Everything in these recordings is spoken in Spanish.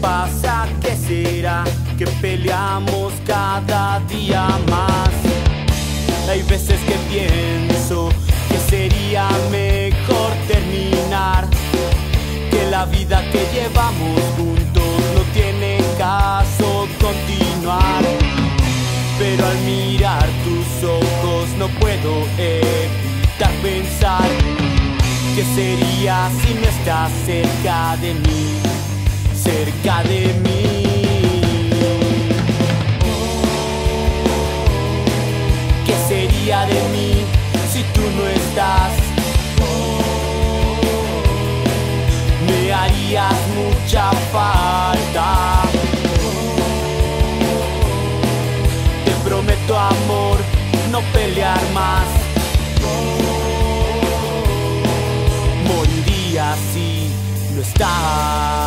pasa? ¿Qué será? Que peleamos cada día más. Hay veces que pienso que sería mejor terminar. Que la vida que llevamos juntos no tiene caso continuar. Pero al mirar tus ojos no puedo evitar pensar que sería si no estás cerca de mí, cerca de mí. ¿Qué sería de mí si tú no estás? Me harías mucha falta. Te prometo amor, no pelear más. Moriría si no estás.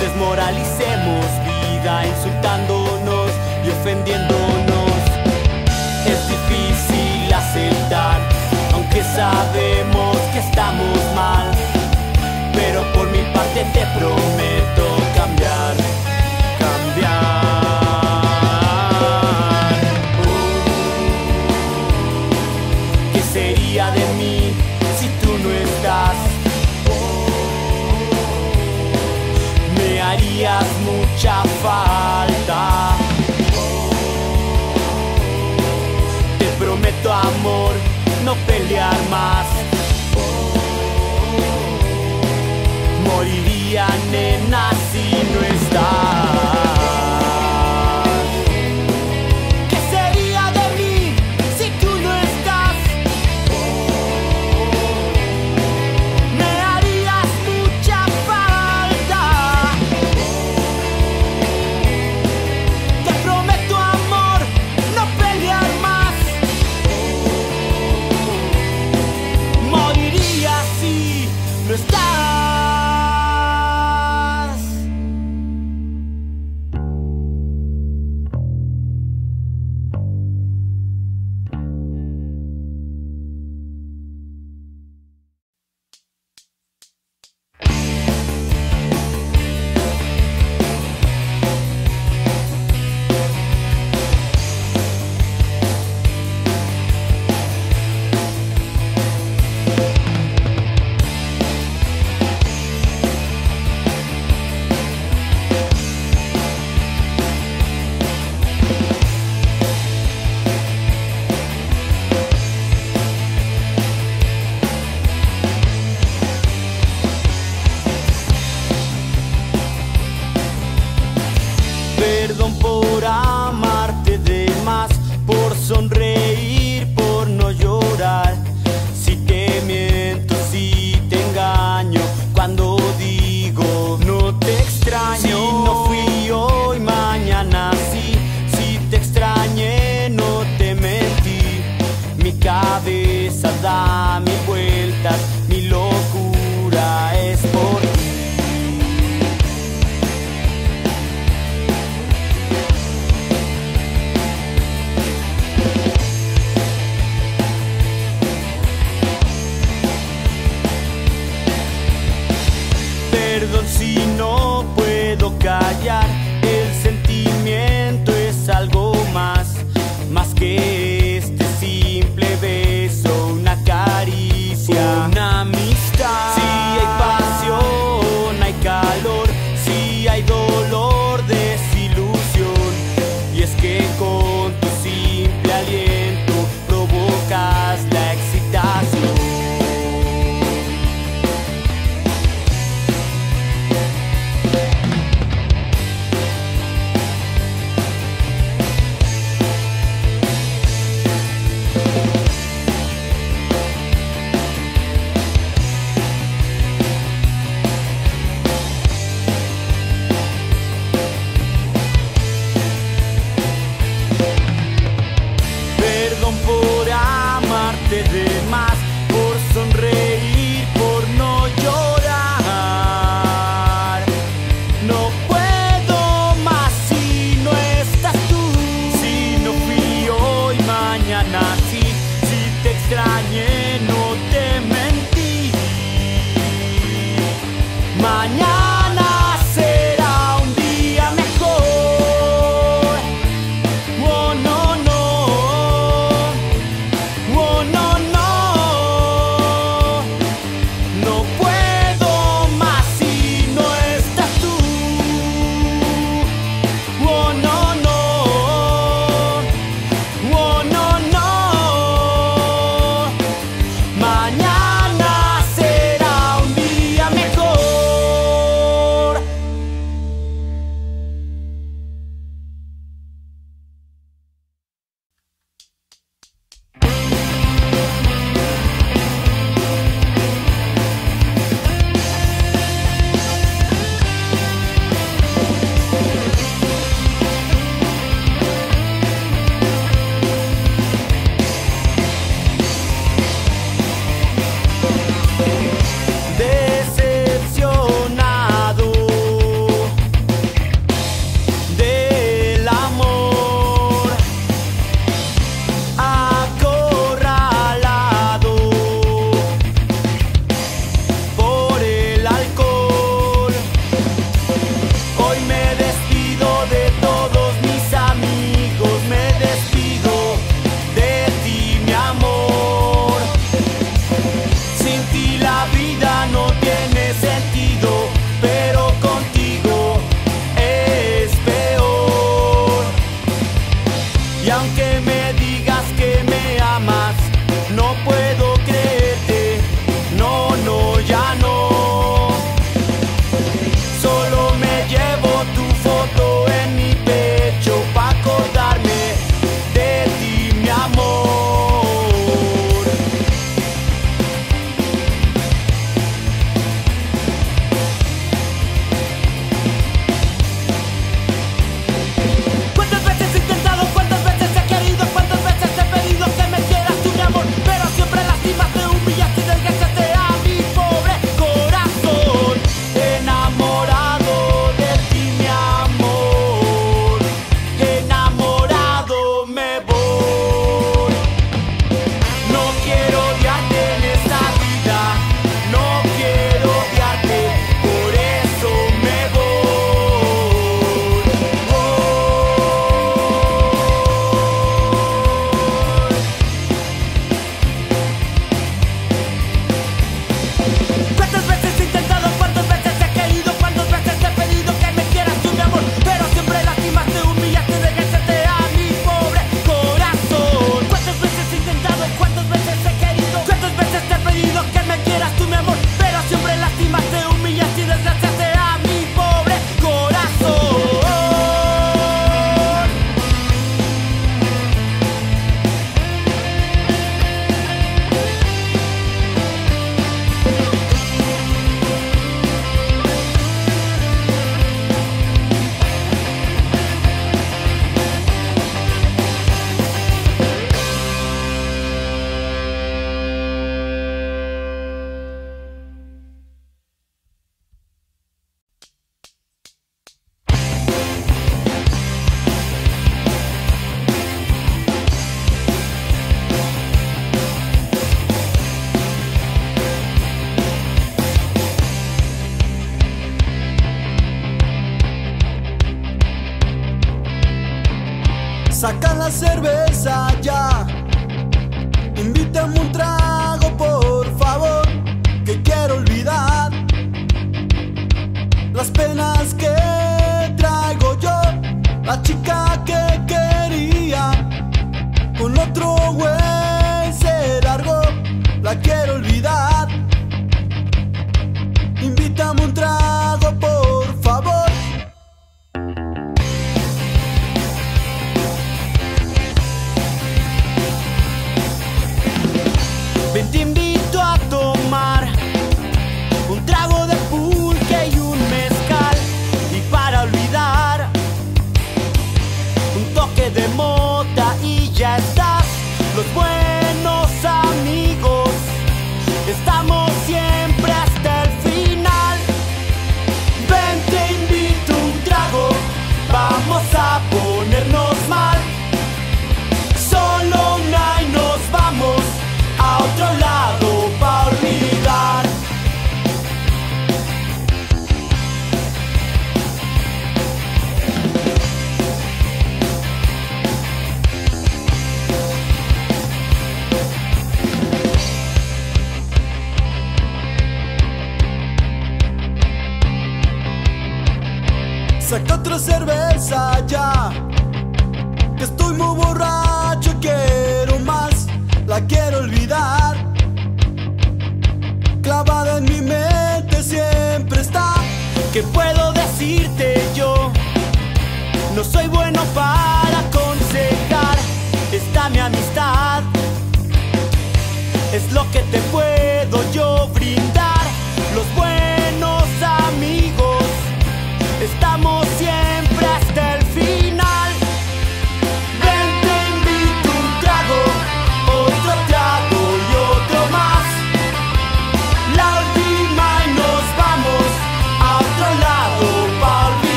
Desmoralicemos, vida, insultándonos y ofendiéndonos. Es difícil aceptar, aunque sabemos que estamos mal. Pero por mi parte te prometo pelear más. Moriría nena si no estás.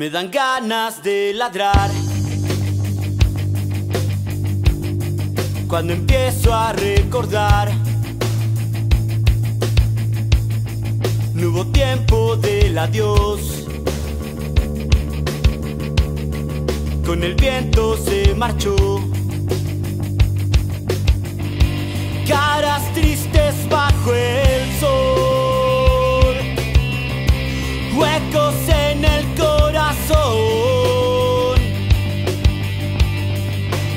Me dan ganas de ladrar cuando empiezo a recordar. No hubo tiempo del adiós. Con el viento se marchó. Caras tristes bajo el sol. Huecos en el corazón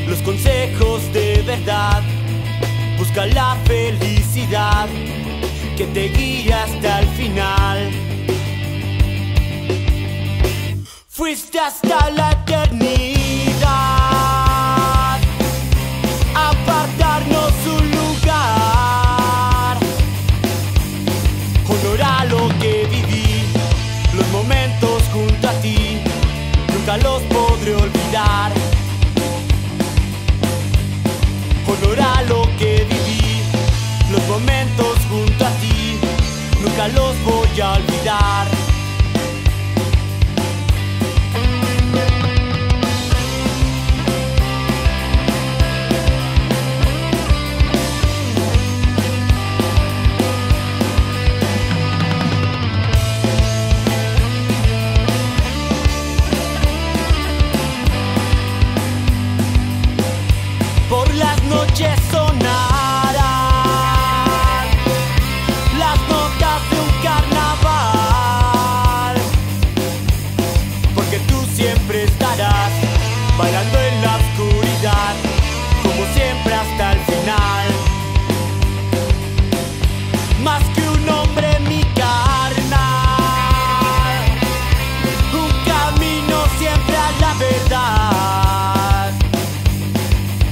los consejos de verdad. Busca la felicidad que te guía hasta el final. Fuiste hasta la eternidad.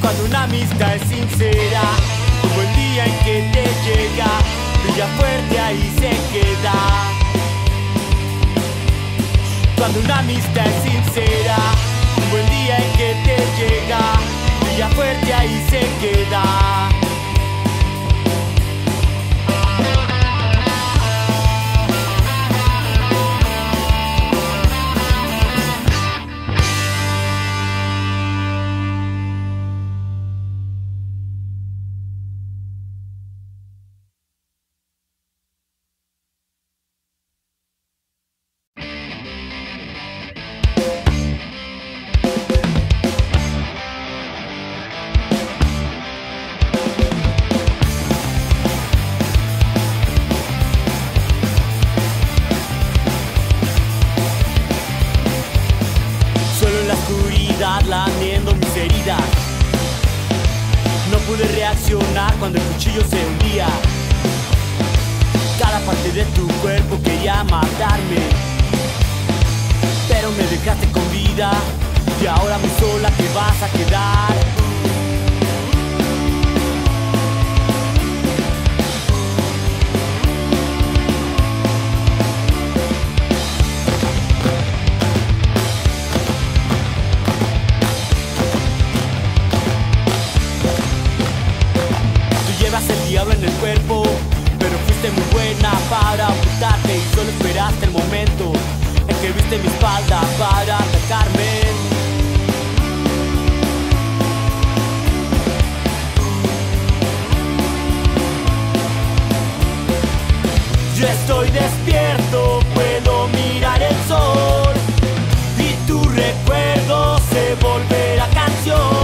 cuando una amistad es sincera. Como el día en que te llega, brilla fuerte ahí se queda. Cuando una amistad es sincera, como el día en que te llega, brilla fuerte ahí se queda. tu cuerpo quería matarme. Pero me dejaste con vida y ahora muy sola te vas a quedar. Tú llevas el diablo en el cuerpo muy buena para ocultarte y solo esperaste el momento en que viste mi espalda para atacarme. Yo estoy despierto, puedo mirar el sol y tu recuerdo se volverá canción.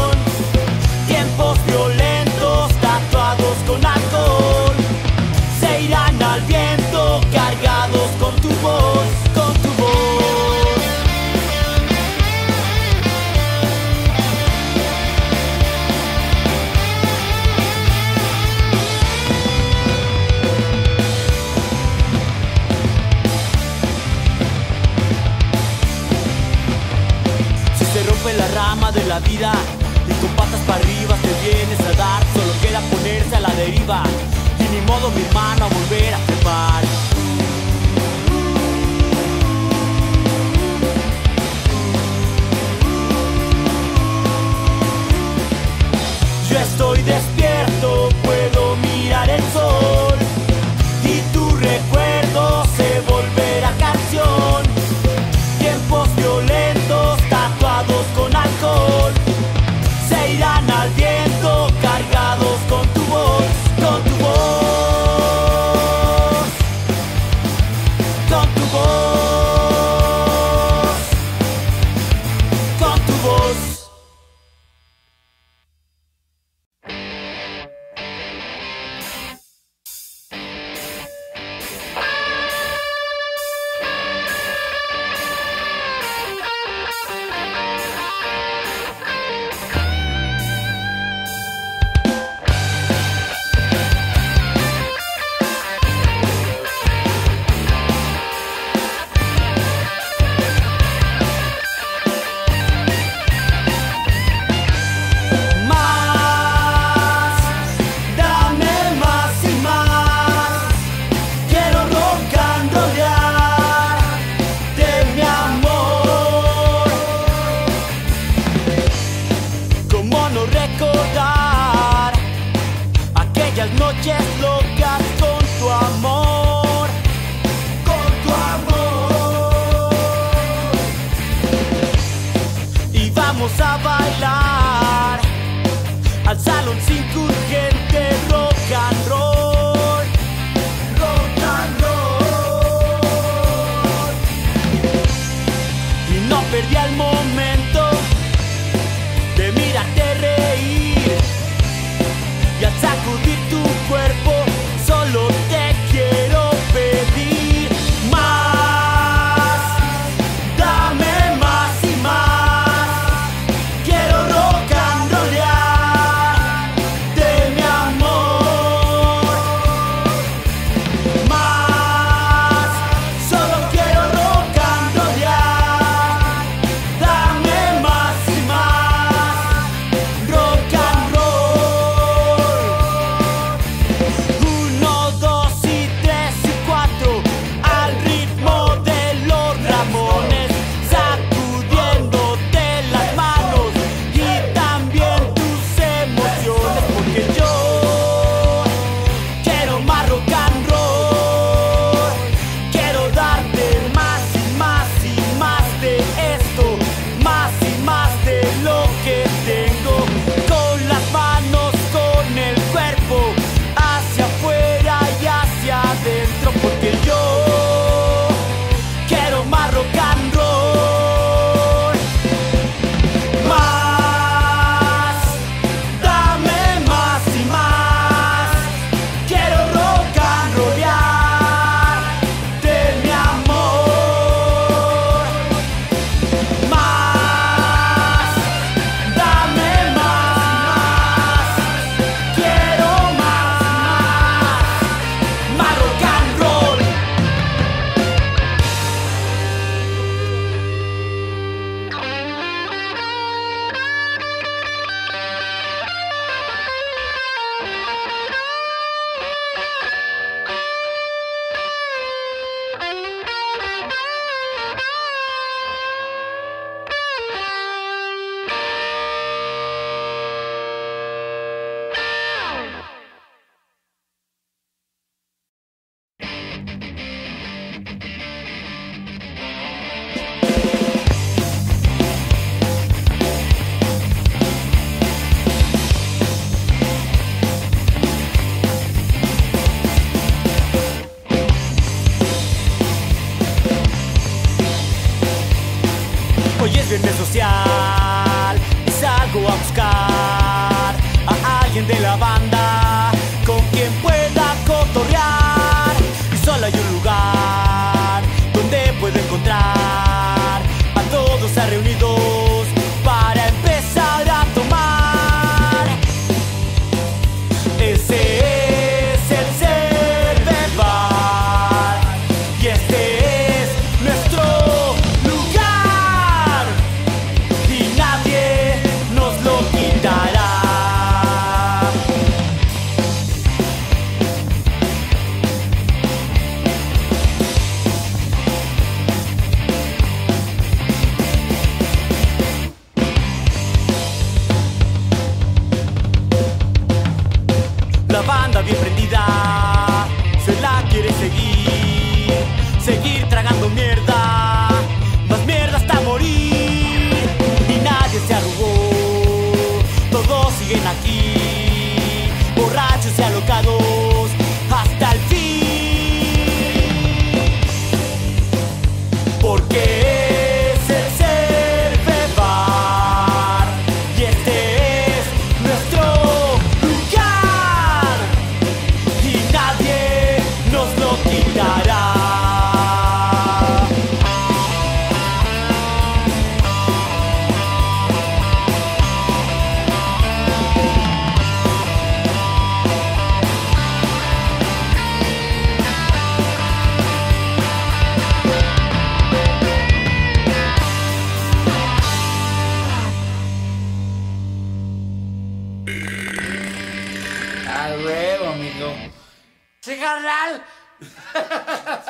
¡Sí,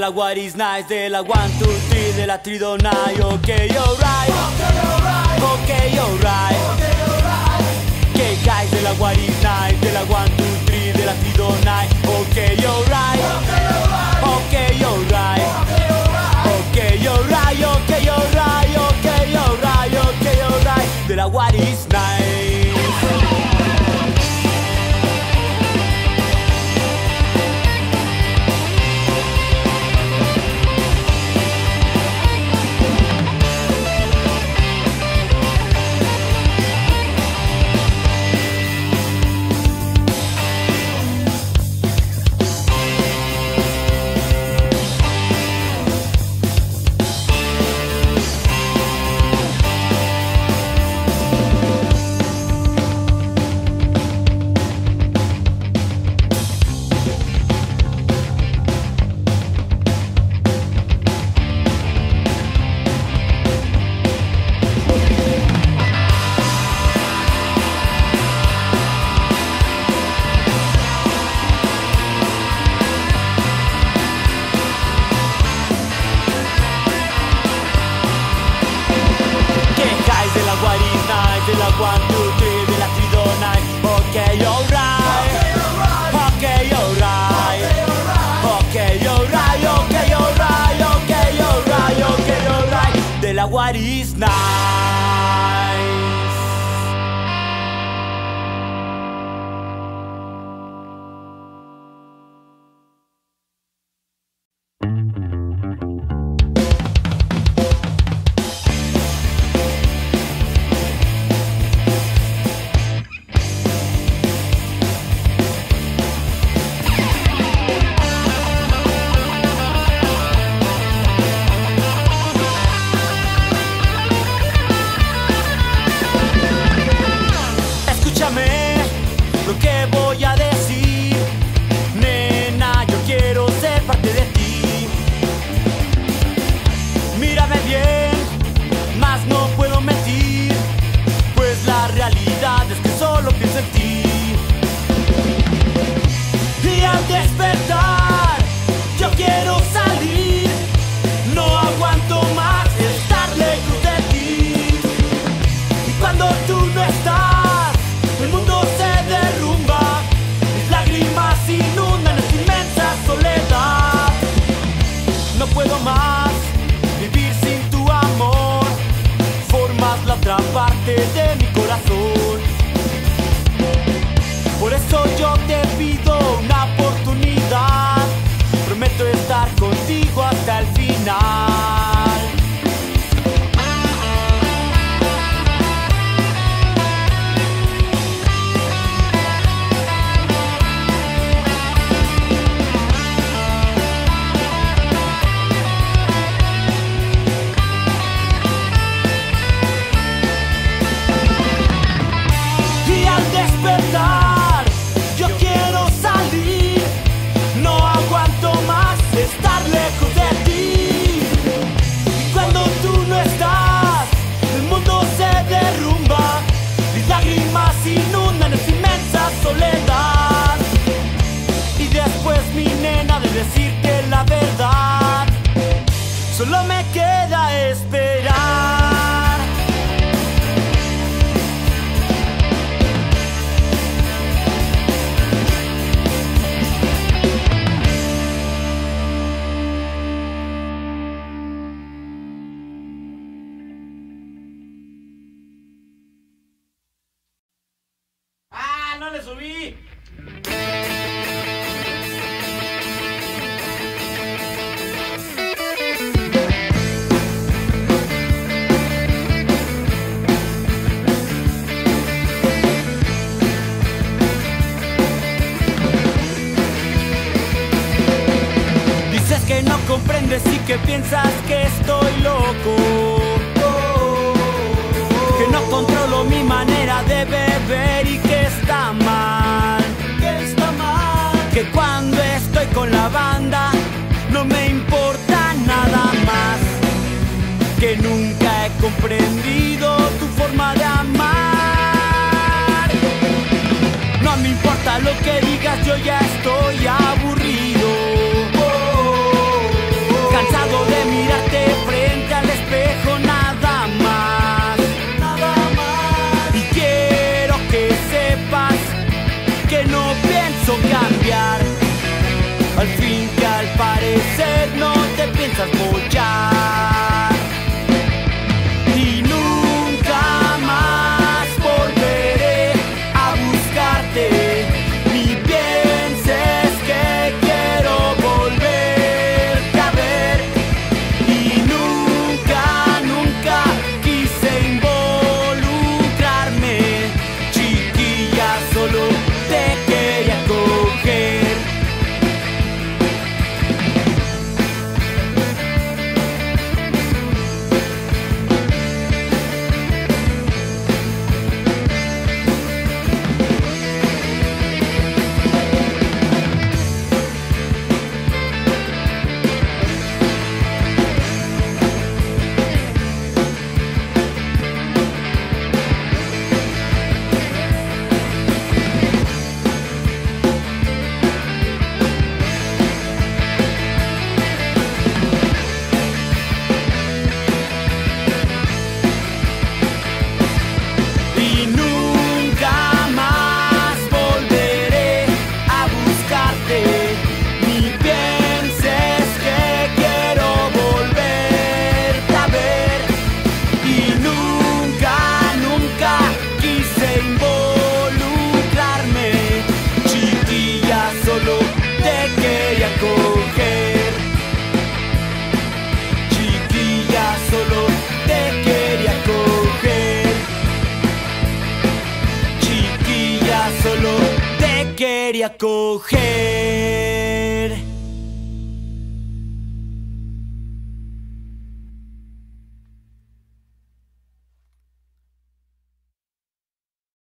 la what is nice, de la one, two, three, de la tridona Okay, alright, okay, alright. Okay, guys, de la what is nice, de la one, two, three, de la tridona Okay, alright, okay, alright. Okay, alright, okay, alright, okay, alright, okay, alright. De la what is nice.